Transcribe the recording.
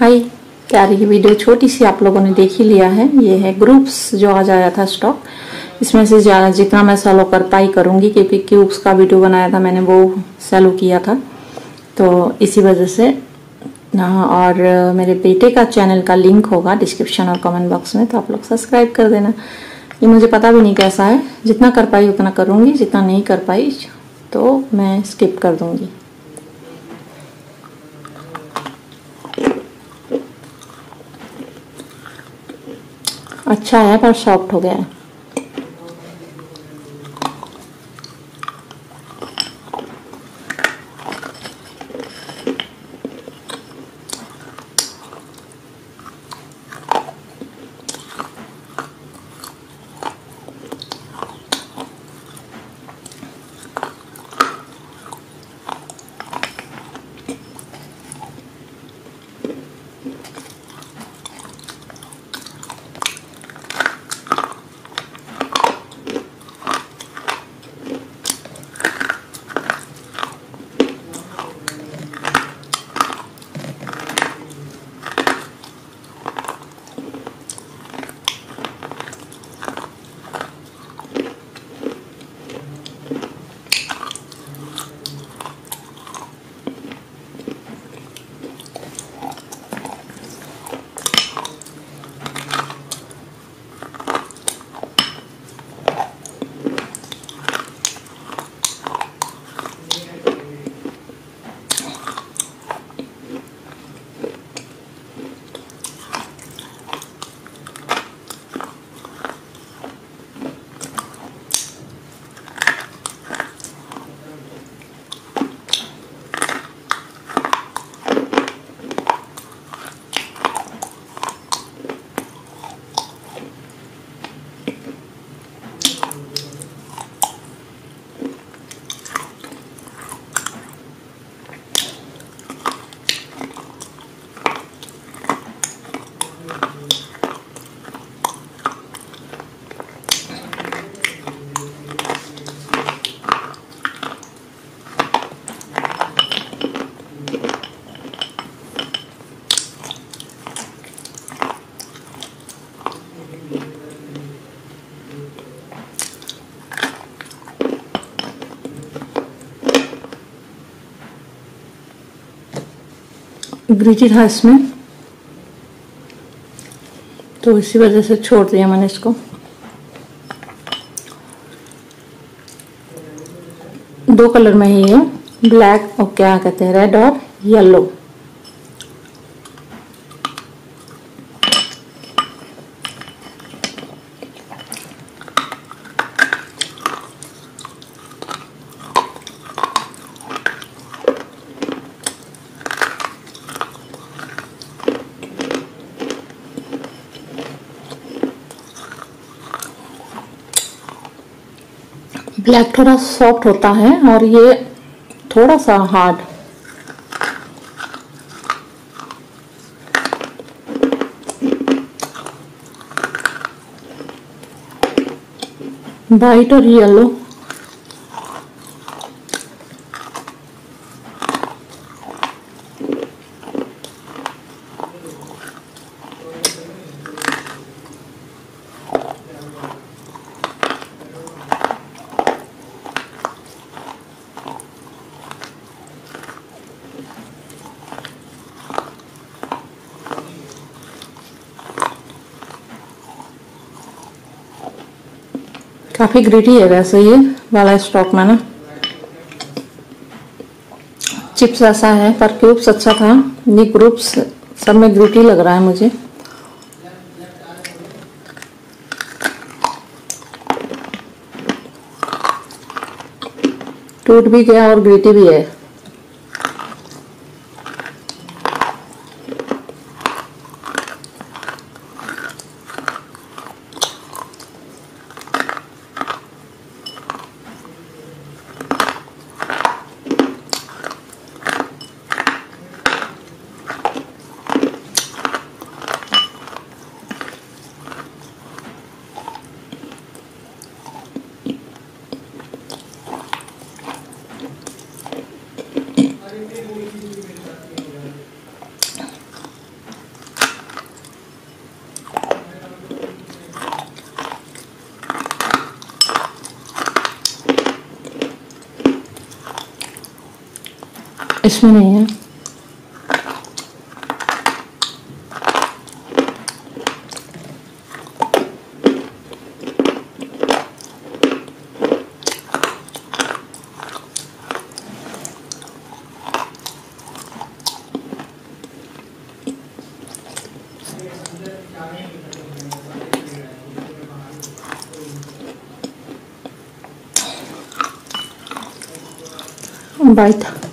हाय प्यारी की वीडियो? छोटी सी आप लोगों ने देख ही लिया है। ये है ग्रुप्स जो आज आया था स्टॉक। इसमें से ज़्यादा जितना मैं सेलो कर पाई करूँगी, क्योंकि क्यूब्स का वीडियो बनाया था मैंने, वो सेलो किया था। तो इसी वजह से और मेरे बेटे का चैनल का लिंक होगा डिस्क्रिप्शन और कमेंट बॉक्स में तो आप लोग सब्सक्राइब कर देना। ये मुझे पता भी नहीं कैसा है। जितना कर पाई, उतना करूँगी, जितना नहीं कर पाई तो मैं स्किप कर दूँगी। अच्छा है पर सॉफ्ट हो गया है। ग्रीटी था इसमें तो इसी वजह से छोड़ दिया मैंने इसको। दो कलर में ही है। ब्लैक और क्या कहते हैं, रेड और येलो। ब्लैक थोड़ा सॉफ्ट होता है और ये थोड़ा सा हार्ड। वाइट और येलो काफ़ी ग्रिटी है वैसे ये वाला स्टॉक में ना चिप्स ऐसा है, पर क्यूब्स अच्छा था। ये ग्रुप्स सब में ग्रिटी लग रहा है मुझे। टूट भी गया और ग्रिटी भी है। इसमें नहीं है बाय था